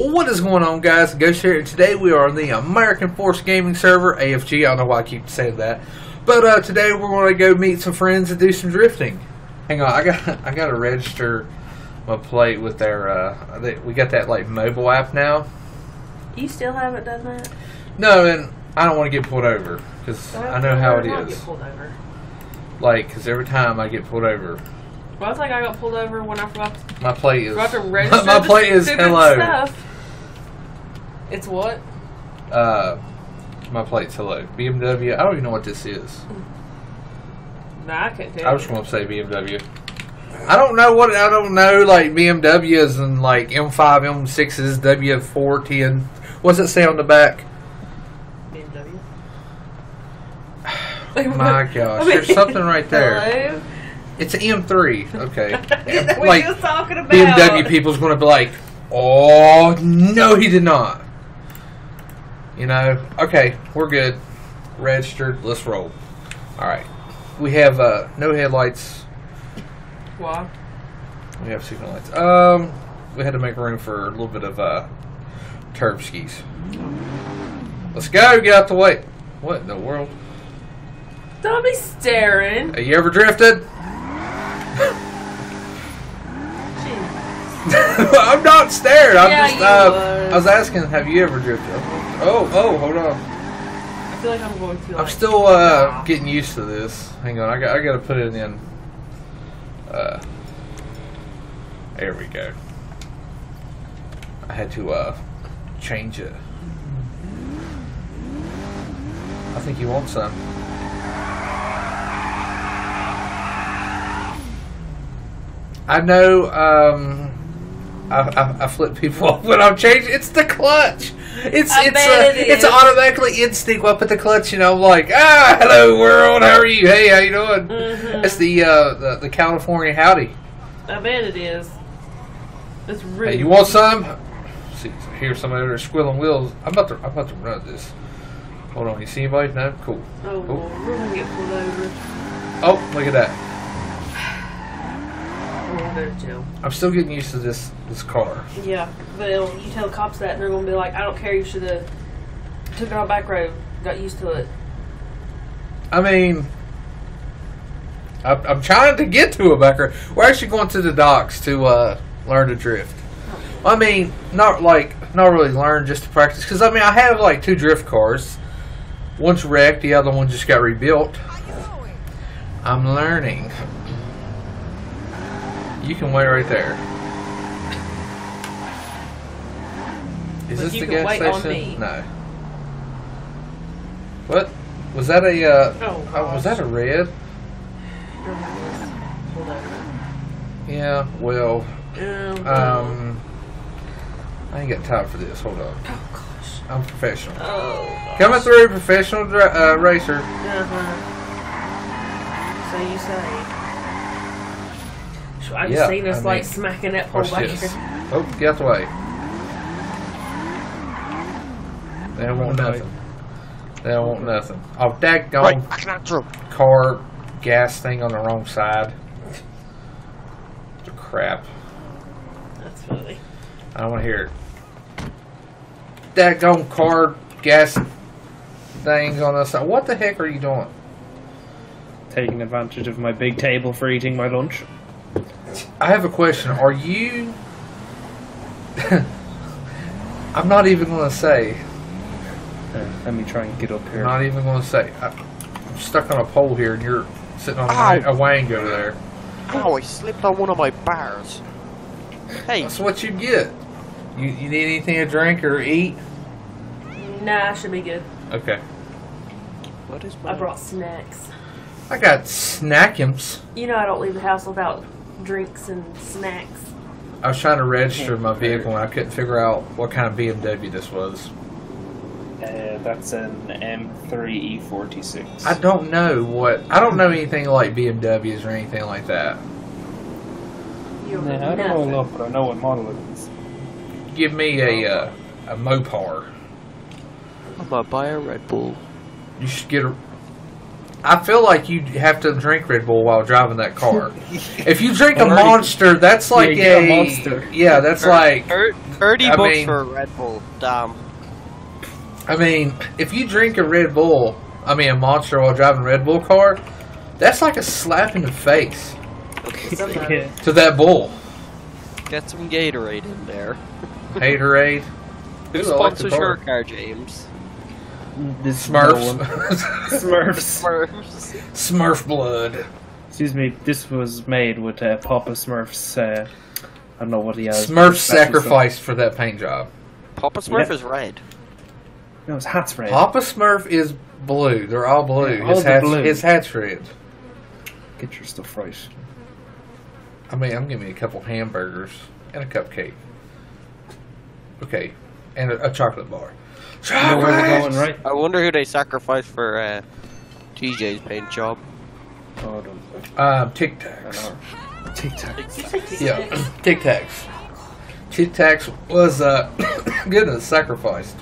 What is going on, guys? Ghost here, and today we are on the American Force Gaming server, AFG. I don't know why I keep saying that, but uh, today we're going to go meet some friends and do some drifting. Hang on, I got I got to register my plate with their. Uh, they, we got that like mobile app now. You still haven't done that? No, and I don't want to get pulled over because I know how it is. Get pulled over. Like, because every time I get pulled over, Well, I think I got pulled over when I forgot, my plate is forgot to register my the plate is hello. Stuff. It's what? Uh, my plate's hello. BMW. I don't even know what this is. Nah, I couldn't tell. I was just gonna say BMW. I don't know what I don't know like BMWs and like M5, M6s, W410. What's it say on the back? BMW. My gosh, there's something right there. Hello? It's an M3. Okay, what like you talking about? BMW people's gonna be like, oh no, he did not. You know. Okay, we're good. Registered. Let's roll. All right. We have uh, no headlights. Why? We have signal lights. Um, we had to make room for a little bit of uh, turb skis. Let's go. Get out the way. What in the world? Don't be staring. Have you ever drifted? I'm not staring. I'm Yeah, just. Uh. I was asking, have you ever drifted? Oh, oh, hold on. I feel like I'm going to. Like, I'm still uh, getting used to this. Hang on, I got I got to put it in. Uh, there we go. I had to uh, change it. I think you want some. I know. Um, I, I, I flip people off when I'm changing. It's the clutch. It's I it's bet uh, it it's automatically instinct. When I put the clutch, you know, I'm like, ah, hello world, how are you? Hey, how you doing? Mhm. It's the uh, the, the California howdy. I bet it is. It's really. Hey, you want some? See, here's somebody over there squealing wheels. I'm about to I'm about to run this. Hold on, you see anybody? No, cool. Oh, we're gonna get pulled over. Oh, look at that. Better. I'm still getting used to this this car. Yeah, but you tell the cops that, and they're gonna be like, "I don't care. You should have took it on back road. Got used to it." I mean, I'm, I'm trying to get to a backer. We're actually going to the docks to uh, learn to drift. I mean, not like not really learn, just to practice. Because I mean, I have like two drift cars. One's wrecked, the other one just got rebuilt. I'm learning. You can wait right there. Is But this the gas station? No. What? Was that a uh, Oh, oh, was that a red? Yeah, well, Um, um, I ain't got time for this. Hold on. oh gosh. I'm professional. Oh. Coming through, professional uh, racer. Uh-huh. So you say. Sh- I just Yeah, seen us I like mean, smacking that pole Watch back here. Oh, get out the way. They don't want nothing. They don't want nothing. Oh, daggone Right, I can answer him. car gas thing on the wrong side. The crap. That's funny. I don't want to hear it. Daggone car gas thing on the side. What the heck are you doing? taking advantage of my big table for eating my lunch. I have a question. Are you? I'm not even going to say. Uh, let me try and get up I'm here. not even going to say. I- I'm stuck on a pole here, and you're sitting on a, Ow. wang- a wang over there. Oh, I slipped on one of my bars. Hey, That's what you get. You, you need anything to drink or eat? Nah, I should be good. Okay. what is my... I brought snacks. I got snackums. You know I don't leave the house without drinks and snacks. I was trying to register my vehicle, and I couldn't figure out what kind of BMW this was. Uh, that's an M3 E46. I don't know what. I don't know anything like BMWs or anything like that. You don't Yeah, know I don't know nothing. enough, but I know what model it is. Give me a uh, a Mopar. I'm gonna buy a Red Bull. You should get a. I feel like you have to drink Red Bull while driving that car. if you drink a monster, that's like you get a, a Monster. Yeah, that's er, like. Er, Thir- 30 I bucks mean- for a Red Bull. Damn. I mean, if you drink a Red Bull, I mean a monster while driving a Red Bull car, that's like a slap in the face Yeah. to that bull. Get some Gatorade in there. Gatorade. Who Ooh, I like sponsors your car, James? This Smurfs. no one. Smurfs. Smurfs. Smurf blood. Excuse me. This was made with uh, Papa Smurf's. Uh, I don't know what he has. Smurf special sacrificed for that paint job. Papa Smurf Yeah. is red. No, his hat's red. Papa Smurf is blue. They're all blue. Yeah, his all the hat's blue. his hat's red. Get your stuff right. I mean, I'm giving me a couple hamburgers and a cupcake. Okay, and a, a chocolate bar. You know where we're going, right? I wonder who they sacrificed for uh, TJ's paint job. Oh, don't. Um, Tic I Tacs. know. Tic Tac. Yeah, Tic Tacs. Tic Tacs was uh, goodness sacrificed.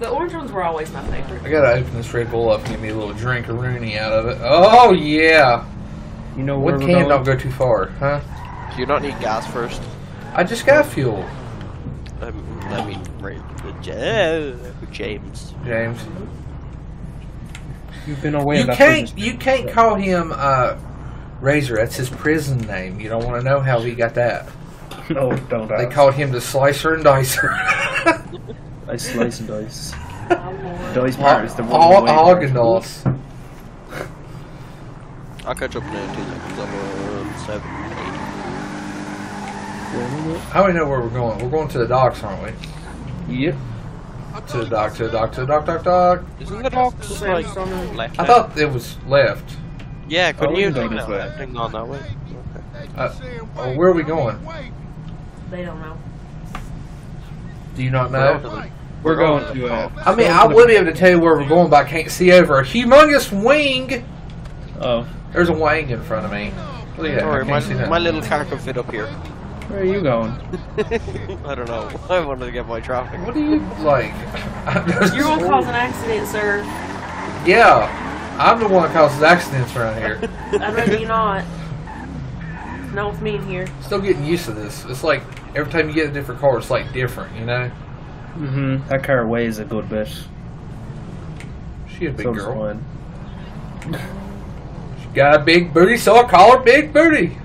The orange ones were always my favorite. I gotta open this Red Bull up and give me a little drink of Rooney out of it. Oh yeah, You know where one we're can going? don't go too far, huh? You Do you not need gas first? I just got fuel, Um, I mean, right, the James. James. You've been away. You on that can't business. you can't call him uh, Razor. That's his prison name. You don't want to know how he got that. No, don't. I? They ask. called him the Slicer and Dicer. I slice and dice. Dice part is the one. All way all part. I'll catch up in uh, two seconds. I'm seven, eight. How do we know where we're going? We're going to the docks, aren't we? Yep. To the dock, to the dock, to the dock, dock, dock. Isn't the docks Sam, like it's on the- left? I thought it was left. Yeah, couldn't Oh, you can go do this that? way. left and gone that way? Uh, oh, where are we going? They don't know. Do you not know? We're going to. Uh, I mean, I would be able to tell you where we're going, but I can't see over a humongous wing. oh, There's a wing in front of me. Look at that. Don't I worry, my, can't see that. my little car can fit up here. Where are you going? I don't know. I wanted to get my traffic. What do you like? You're gonna cause an accident, sir. Yeah, I'm the one that causes accidents around here. I'd rather you not. Not with me in here. Still getting used to this. It's like every time you get a different car, it's like different, you know. Mm-hmm. That car weighs a good bit. She a big So does girl. mine. She got a big booty, so I call her Big Booty.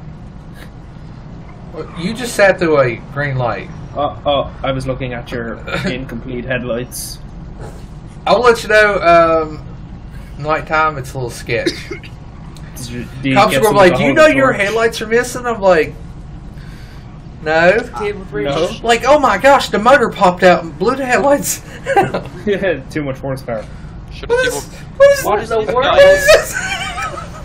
Well, You just sat through a green light. Oh, oh, I was looking at your incomplete headlights. I'll let you know. Um, nighttime, it's a little sketch. Did you, do you Cops were like, "Do you know your headlights are missing?" I'm like, "No." Kid. No. Like, oh my gosh, the motor popped out and blew the headlights. yeah, too much horsepower. Should have what, seen is, what. what is What that? is the this world?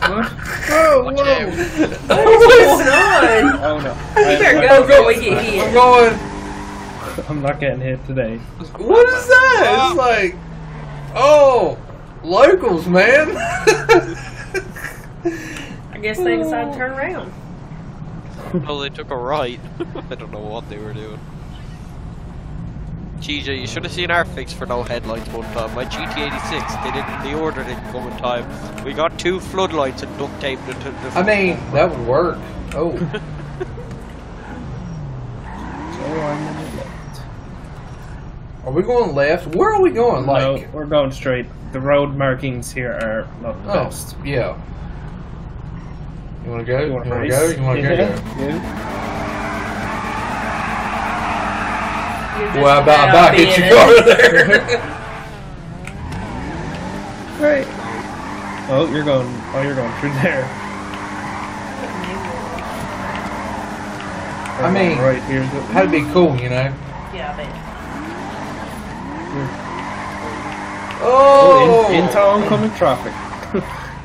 What guy? is this? What? Whoa, Watch whoa. What is going on? Oh no. You better I, go before we get I'm going. I'm not getting hit today. What is that? It's like, oh, locals, man. I guess they decided to turn around. No, they took a right. I don't know what they were doing. GJ, you should have seen our fix for no headlights one time. My GT86, they didn't, the order didn't come in time. We got two floodlights and duct taped it to the. I mean, that would work. Oh, So I'm on the left. are we going left? Where are we going? Like, no, we're going straight. The road markings here are not the oh, best. yeah. You want to go? You want to race? go? You want to yeah. go? Yeah. You're just Well, I about, flat about out hit being your it. car there. Right. Oh, you're going. Oh, you're going through there. I mean- right here's the. That'd be cool, you know. Yeah, I bet. Oh, in, into oncoming traffic.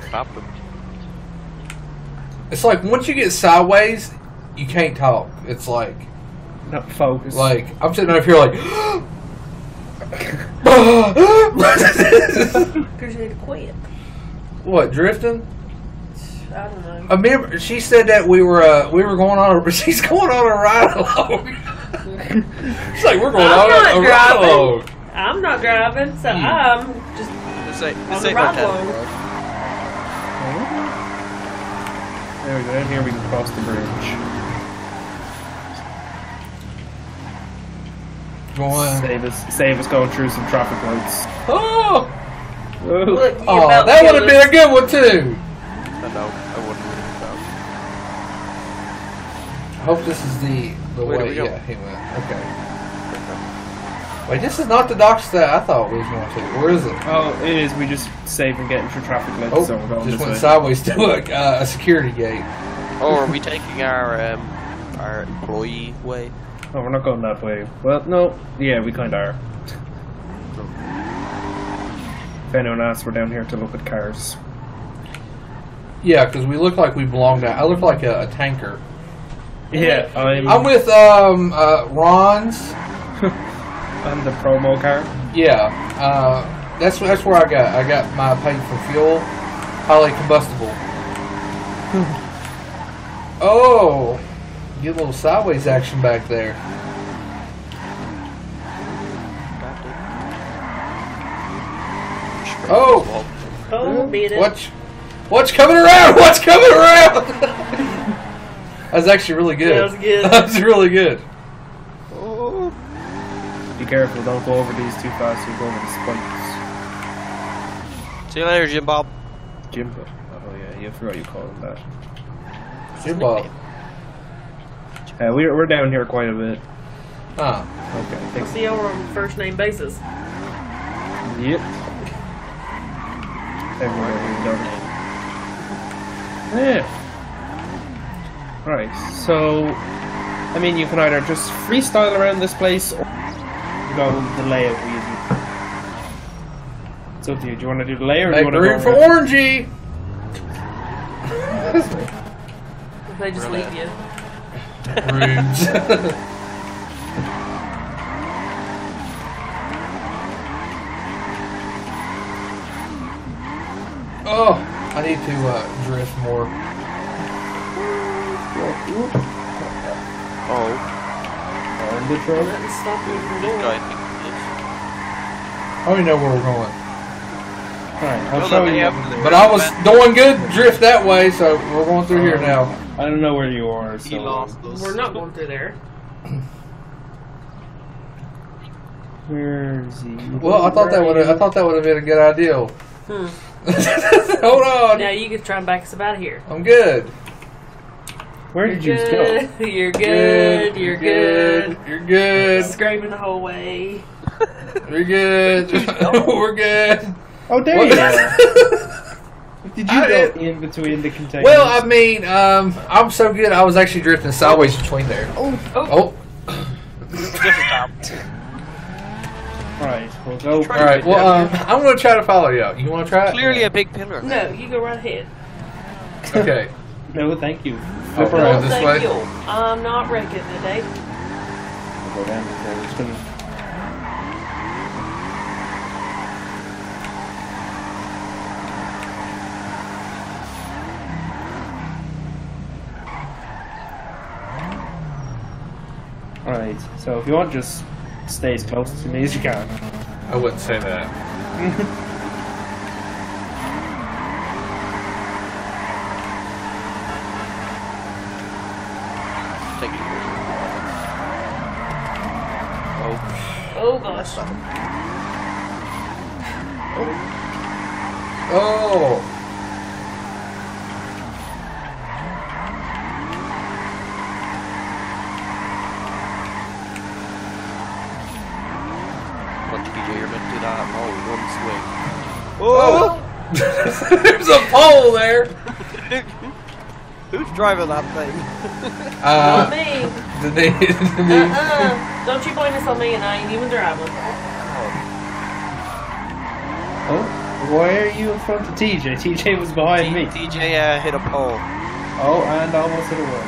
Happened. It's like once you get sideways, you can't talk. It's like, Not focus. like I'm sitting over here like. Because you need to quit. what drifting? I don't know. I remember she said that we were uh, we were going on a she's going on a ride along. she's like we're going I'm on not a, a ride driving. along. I'm not driving, so Hmm. I'm just This ain't, On this the ain't no ride along. There we go. Down here we can cross the bridge. Going. Save us, save us going through some traffic lights. Oh! Look, Oh, that would have been a good one too. I know. I wouldn't. I hope this is the the Where did way. we go? Yeah, he went. Okay. Wait, this is not the docks that I thought we was going to. Where is it? Oh, it is. We just saved and getting through traffic lights, Oh, so we're going just went way. sideways to a, uh, a security gate. Oh, are we taking our um our employee way? Oh, we're not going that way. Well, no. Yeah, we kind of are. If anyone asks, we're down here to look at cars. Yeah, because we look like we belong to. I look like a, a tanker. Yeah, I'm, I'm with um uh, Ron's. I'm the promo car. Yeah, uh, that's that's where I got. I got my paid for fuel, highly combustible. oh, get a little sideways action back there. Oh! Oh, beat it. What's what's coming around? What's coming around? that was actually really good. That was good. That's really good. Be careful, don't go over these too fast. You're going over the spikes. See you later, Jim Bob. Jim Bob. Oh yeah, you forgot you called him that. Jim Bob. Uh, we're we're down here quite a bit. Huh. Okay. Thanks. See, we're on first name basis. Yep. Everywhere we go. Yeah. Right. So, I mean, you can either just freestyle around this place or go the layout we usually. It's up to you. Do you want to do the layout? or do you want to room go for? Orangey. If they just leave you. Rubes. oh, I need to uh, drift more. Oh, On the truck. Nothing stopping you from doing it. I don't even know where we're going. Alright, I'll show you. But I was doing good drift that way, so we're going through here now. I don't know where you are, so. He lost us. We're not going through there. Where is he? Well, I thought that would I thought that would have been a good idea. Hmm. Hold on, Now you can try and back us up out of here. I'm good. Where did you go? Good. You're good. You're good. You're good. Scraping the whole way. You're good. We're good. Oh, there What? you are. Did you I go did- in between the containers? Well, I mean, um, I'm so good. I was actually drifting sideways between there. Oh. Oh, Right, we'll go. all right. Well, um, I'm gonna try to follow you. You want to try it? Clearly a big pillar. No, you go right ahead. Okay. No, thank you. Flip Flip around around. this Thank way. you. I'm not wrecking today. We'll go down this way. It's Alright, so if you want, just stay as close to me as you can. I wouldn't say that. Take it. Oh god. Oh, Oh gosh. Oh. what TJ, you're meant to do that. Oh, one swing. Oh. There's a pole there. Who's driving that thing? Not Uh, me. Denise. Uh-uh. Don't you blame this on me and I ain't even driving. Oh, why are you in front of TJ? TJ was behind me. TJ uh, hit a pole. Oh, and almost hit a wall.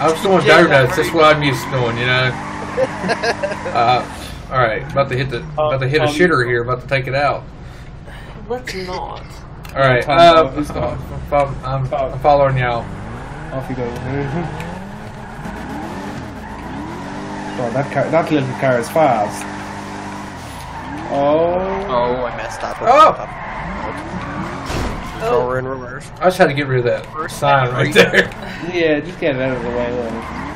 I was doing donuts. That's what I'm used to doing, you know. Uh, all right, about to hit the about to hit a Um, shitter here. About to take it out. Let's not. All right, Tom, uh, who's gone? I'm, I'm, I'm following y'all. Off you go. Oh, that car, that little car is fast. Oh. Oh, I messed that Oh! up. Throw Oh. her in reverse. I just had to get rid of that First sign right there. Yeah, just get it out of the way. Then.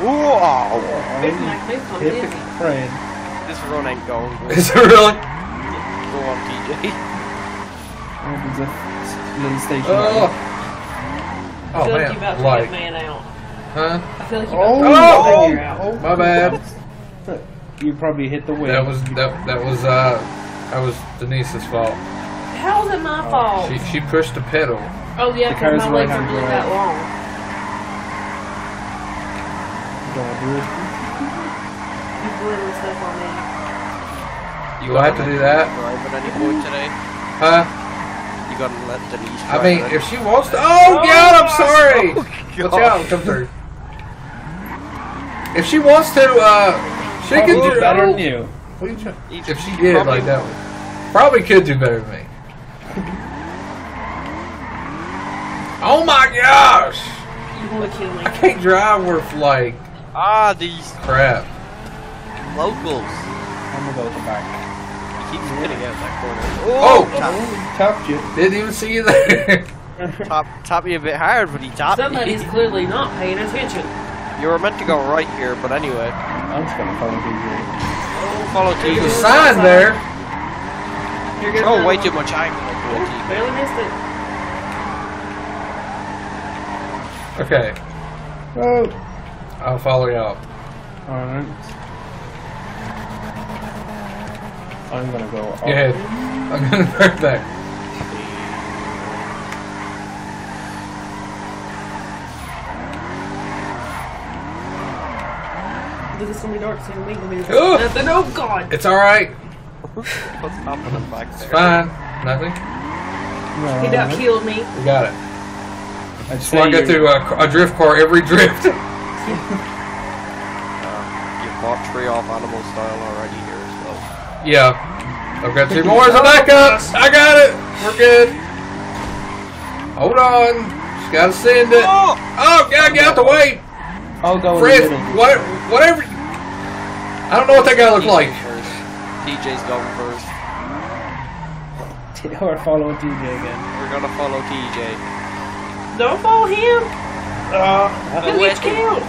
Whoa! Big Mac Big Mac Typical busy. friend. This run ain't going good. Is it really? Go on, TJ. Opens a little station. Oh, I oh feel like you're about man, to like, man out. huh? I feel like you're Oh, about to Oh! man out. My bad. You probably hit the wing. That was that that was uh that was Denise's fault. How is it my fault? She she pushed the pedal. oh yeah, because car's my legs are right-hand really that long. Gonna do it. You stuff on me. You will have to do that, Drive at today. huh? You gotta let Denise I drive mean, if she wants to. Oh God, I'm sorry. God. Watch out, come through. If she wants to, uh, she Probably could do do better oh, than you. you If she did probably- like that one, probably could do better than me. Oh my gosh! You want to kill me? I can't drive worth like Ah, these crap. locals. I'm gonna go at the back. He keeps getting out that corner. Oh! Oh, tapped you. Didn't even see you there. Top, top me a bit hard, but he topped Somebody's me. clearly not paying attention. You were meant to go right here, but anyway. I'm just gonna follow TJ. Follow There's a sign there. Here goes Oh, way too much angle. on Ooh, TJ. Barely missed it. Okay, Oh. I'll follow you up. Alright. I'm gonna go. Go ahead. I'm gonna turn back. This is gonna be dark soon. We gonna be Ooh. Uh, nothing. Oh God! It's all right. What's happening back It's there? fine. Nothing. He about killed me. We got it. I just want to I go through a, a drift car every drift. Uh, you've bought three off animal style already here as well. yeah. I've got two more as a backup. I got it. We're good. Hold on. Just gotta send it. Oh! Oh, God, get out the way. I'll go in Fred, what, whatever. I don't know what that guy looked like. First. TJ's going first. We're following TJ again. We're gonna follow TJ. Don't follow him. Uh, He'll get killed.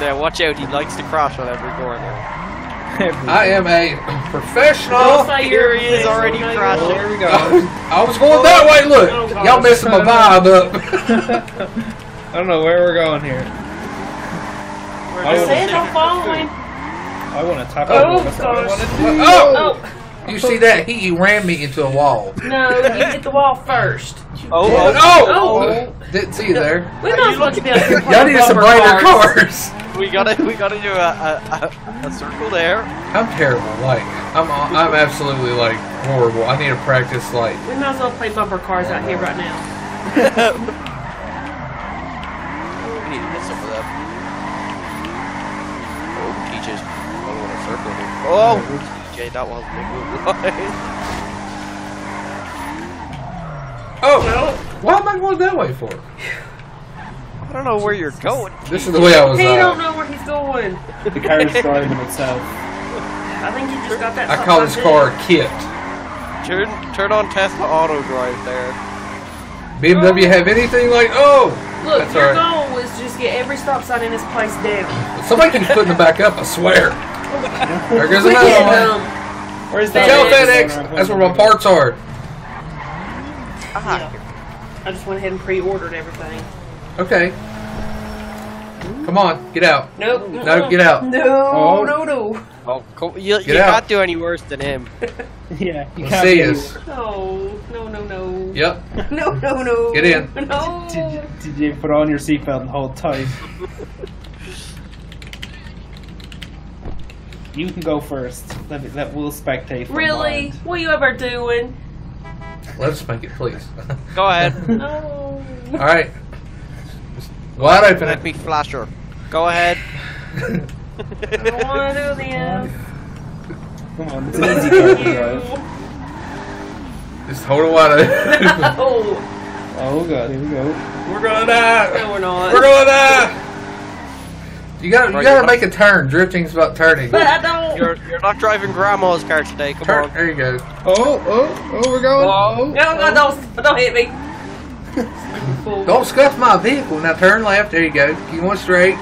Now watch out, he likes to crash on every corner. I am a professional. say Here he is already no, crashing. there we go. I was going that way. Look, y'all messing my vibe up. I don't know where we're going here. We're I I just- said don't follow him. I want to tap Oh, on I gosh. wanna oh, Oh you see that? He, he ran me into a wall. no! You hit the wall first. Oh, Oh, Oh. oh. oh. didn't see you there. We're not supposed to be out here Y'all need some brighter cars. cars. we gotta we gotta do a, a, a, a circle there. I'm terrible. Like I'm I'm absolutely like horrible. I need to practice like We might as well play bumper cars out here right now. We need to hit some of them. Oh, teaches oh, a little circle. Oh, TJ's following a circle here. Oh, TJ, that wasn't a good line. oh, why am I going that way for? I don't know where you're going. This is the way I was. He don't Uh, know where he's going. The car is driving itself. I think he just got that. I call this car a kit. Turn turn on Tesla auto drive there. BMW have anything like oh? Look, That's your alright. goal is just get every stop sign in this place down. Somebody keeps putting it back up. I swear. There goes another hitting one. Where's that? Tell FedEx that's where my parts are. Ah, I just went ahead and pre-ordered everything. Okay. Come on, get out. Nope. No, mm-mm. get out. No, Oh. no, no. Oh, come, you, you can't do any worse than him. Yeah, you Let's can't see get us. No, no, no, no. Yep. No, no, no. Get in. No. Did, did you put on your seatbelt and hold tight? You can go first. Let, me, let we'll spectate. from Really? behind. What you ever doing? Let's make it, please. Go ahead. No. Oh. All right. Wide open. Let me flash her. Go ahead. I don't want to do this. Come on, it's an easy car to You. Just hold it wide open. oh, Oh god, here we go. We're gonna die. no, we're not. We're gonna die. You gotta you gotta you're make a turn. Drifting's about turning. But I don't. You're you're not driving grandma's car today. Come Turn. on. There you go. Oh, oh, oh, we're going. Whoa. Oh, no, no, oh. don't, don't hit me. Don't scuff my vehicle. Now turn left. There you go. Keep going straight.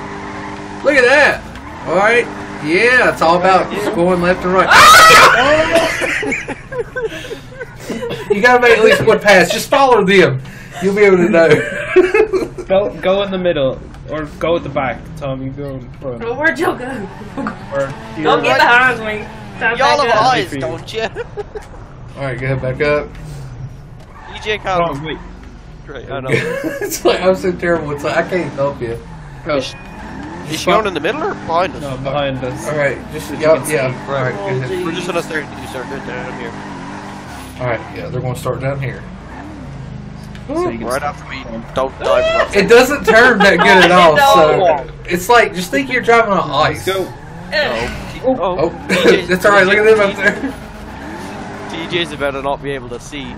Look at that. All right. Yeah, it's all about just going left and right. Ah! you gotta make at least one pass. Just follow them. You'll be able to know. Go, go in the middle, or go at the back. Tom, you go in front. Well, where'd y'all go? Or. Don't get behind me. Y'all back have eyes, don't you? all right, go back up. DJ Tom, can't. wait. Right, I know. it's like I'm so terrible. It's like I can't help you. Go. Is she going in the middle or behind us? No, behind us. All right, just That you yeah, can see. yeah. All right, Oh, go ahead. gee. We're just gonna start. You start good down here. all right. Yeah, they're gonna start down here. So Right after we don't dive. It doesn't turn that good at all. No. So it's like just think you're driving on ice. Go. Ugh. Oh, Oh, oh. TJ's that's all right. Look at them up there. TJ's about to not be able to see. Uh,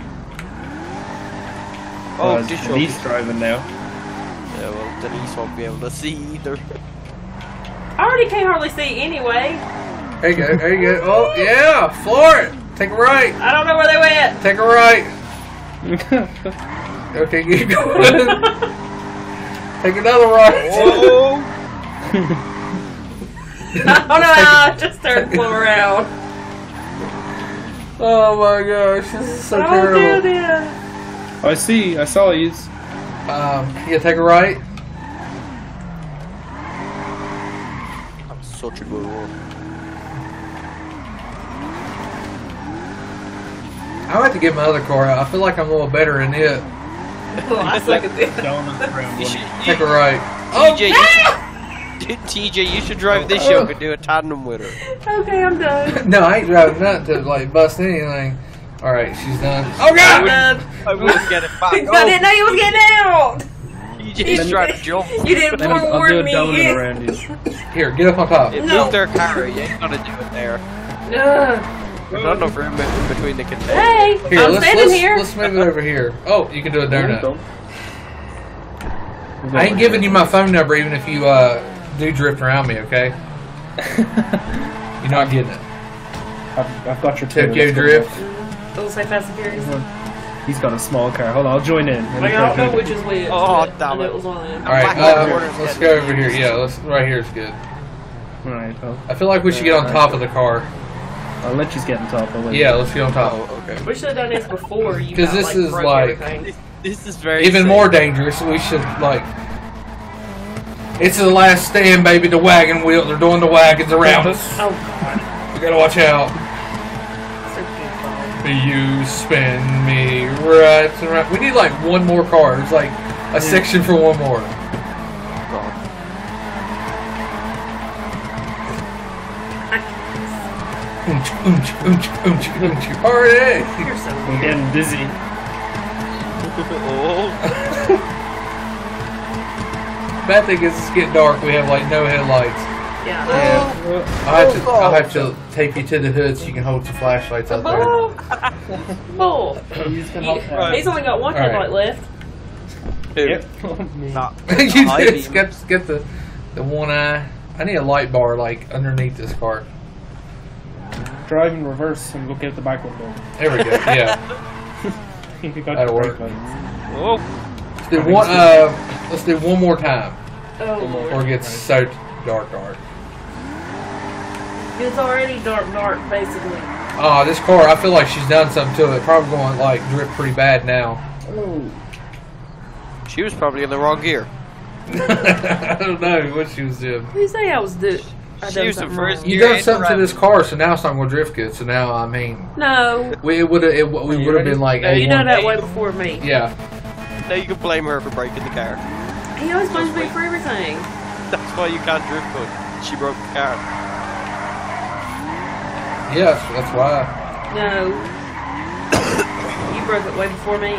oh, Oh, this show. he's driving now. Yeah, well, Denise won't be able to see either. I already can't hardly see anyway. There you go. There you go. Oh yeah, floor it. Take a right. I don't know where they went. Take a right. Okay, keep going. Take another right. I don't know how I just turned full around. Oh my gosh, this is so I don't do terrible. this. I see. I saw you. Um, yeah, take a right. I'm such a good one. I like to get my other car out. I feel like I'm a little better in it. Oh, I suck at this. Donut round You one. Take you, a right. TJ, you oh, should, TJ, you should drive this yoke and oh. do a tandem with her. Okay, I'm done. No, I ain't driving nothing to like bust anything. All right, she's done. Oh I'm God! done. I will get it back. I didn't know you was getting out. TJ's trying to jump. You didn't Let me, I'll do forewarn a me. donut around you. Here, get up on top. It No. moved their car. You ain't gonna do it there. Ugh. There's not enough room in between the containers. Hey, Here, I'm let's standing let's, here. let's move it over here. Oh, you can do a donut. Don't. I ain't giving you my phone number even if you uh, do drift around me, okay? You're not getting it. I've, I've got your Tokyo pin. Drift. Don't say Fast and Furious. He's got a small car. Hold on, I'll join in. Like, I don't know which is which. Oh, but damn it. it was one of them. All right, Back left uh, corner's let's go over here. Yeah, let's right here is good. it. Alright, well, I feel like we should get on top of the car. I'll let you get on top. I'll let Yeah, you. let's get on top. Oh, okay. We should have done this before you 'Cause got, this like, is like- everything. This is very Even safe. more dangerous. We should like. It's the last stand, baby. The wagon wheel. They're doing the wagons around us. Oh god. We gotta watch out. So. You spin me right and right. We need like one more car. It's like a section for one more. Oonch, oonch, oonch, oonch, oonch. Party! You're so I'm getting dizzy. oh, Bad thing is it's getting dark. We have like no headlights. Yeah. Oh. Yeah. Oh. I have to. I'll have to tape you to the hood so you can hold some flashlights out there. Oh. He's gonna He- He's only got one All right. headlight left. Yep. Nah. you High just get get the the one eye. I need a light bar like underneath this car. Drive in reverse and look out the back window. There we go. Yeah. you got That'll work. brake. Oh, Let's do one. Uh, let's do one more time Oh before it lord. gets so dark, dark. It's already dark, dark, basically. Oh, this car. I feel like she's done something to it. Probably going like drip pretty bad now. she was probably in the wrong gear. I don't know what she was doing. Who say I was do? I She was the first? You You're done something to this car, so now it's not going to drift good. So now, I mean, No. we would have it, we would have been like No, you A1. that way before me. Yeah. Now you can blame her for breaking the car. He always blames me for everything. That's why you can't drift good. She broke the car. Yes, that's why. No. you broke it way before me.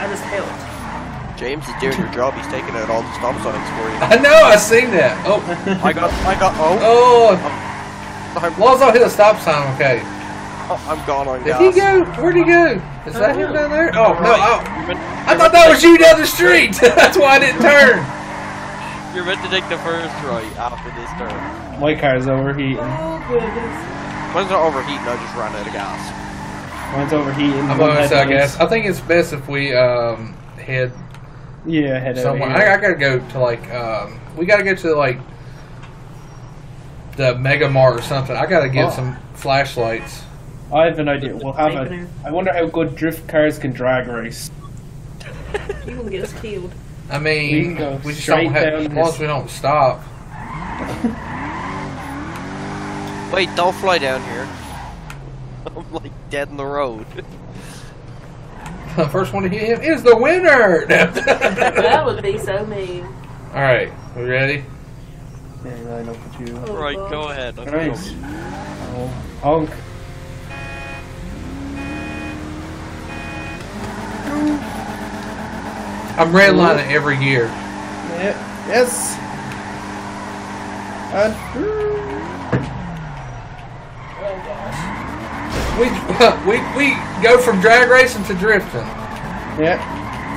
I just helped. James is doing your job. He's taking out all the stop signs for you. I know. I've seen that. Oh, I got, I got, oh, oh. I'm, As long as hit a stop sign, okay. oh, I'm gone on Did gas. he go? Where'd he go? Is that him down there? Oh no! Right. Oh, I thought that was you down the street. That's why I didn't turn. You're meant to take the first right after this turn. My car's overheating. Oh goodness. Mine's not overheating, I just ran out of gas. Mine's overheating. I'm gonna say, I guess. I think it's best if we um, head Yeah, head out somewhere. here. I, I gotta go to like um, we gotta go to like the Mega Mart or something. I gotta get Oh. some flashlights. I have an idea. We'll have Vaping a. there. I wonder how good drift cars can drag race. You gonna get us killed. I We mean, can go we just don't have down as long this- as we don't stop. Wait, don't fly down here. I'm like dead in the road. The first one to hit him is the winner. That would be so mean. All right, we ready? Yeah, line up with you. Oh, right, go ahead. I'm Nice. coming. Oh, honk. I'm redlining every year. Yeah. Yes. And Oh gosh. We we we go from drag racing to drifting. yeah,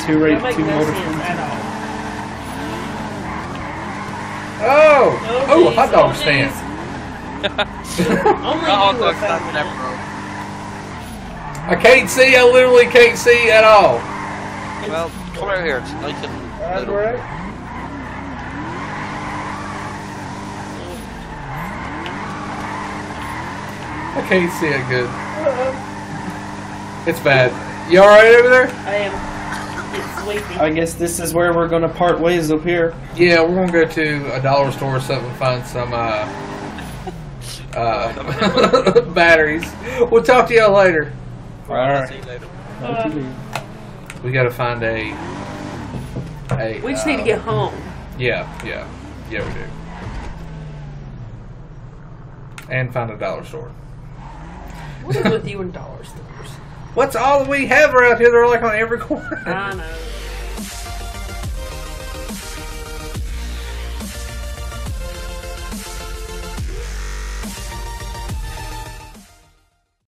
two That race, two no motor. sense at. Oh, oh, geez, hot dog geez. stand. Only you look, would that's found never that. I can't see. I literally can't see at all. Well, come out here. It's nice and And little. we're. I can't see it good. It's bad. You all right over there? I am. Sleepy. I guess this is where we're gonna part ways up here. Yeah, we're gonna go to a dollar store or something and find some uh, uh, batteries. We'll talk to y'all later. Alright. See you later. Uh, We gotta find a. a we just need to uh, get home. Yeah, yeah, yeah, we do. And find a dollar store. What is with you and dollar stores? What's all we have around here? They're like on every corner. I know.